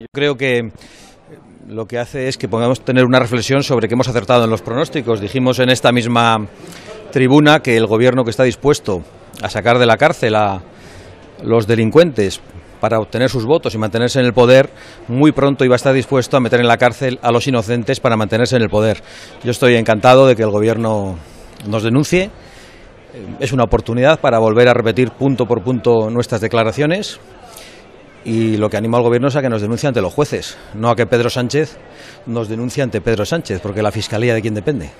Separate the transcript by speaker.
Speaker 1: Yo creo que lo que hace es que podamos tener una reflexión sobre que hemos acertado en los pronósticos. Dijimos en esta misma tribuna que el gobierno que está dispuesto a sacar de la cárcel a los delincuentes para obtener sus votos y mantenerse en el poder, muy pronto iba a estar dispuesto a meter en la cárcel a los inocentes para mantenerse en el poder. Yo estoy encantado de que el gobierno nos denuncie. Es una oportunidad para volver a repetir punto por punto nuestras declaraciones y lo que anima al gobierno es a que nos denuncie ante los jueces, no a que Pedro Sánchez nos denuncie ante Pedro Sánchez, porque la fiscalía de quién depende.